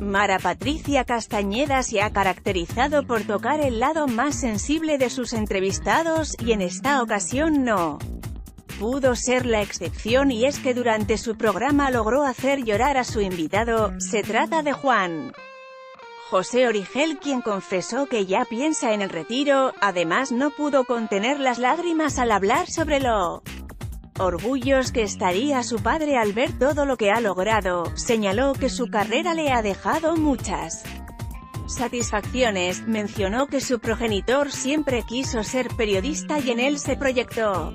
Mara Patricia Castañeda se ha caracterizado por tocar el lado más sensible de sus entrevistados, y en esta ocasión no pudo ser la excepción y es que durante su programa logró hacer llorar a su invitado, se trata de Juan. José Origel quien confesó que ya piensa en el retiro, además no pudo contener las lágrimas al hablar sobre lo orgullos que estaría su padre al ver todo lo que ha logrado, señaló que su carrera le ha dejado muchas satisfacciones, mencionó que su progenitor siempre quiso ser periodista y en él se proyectó.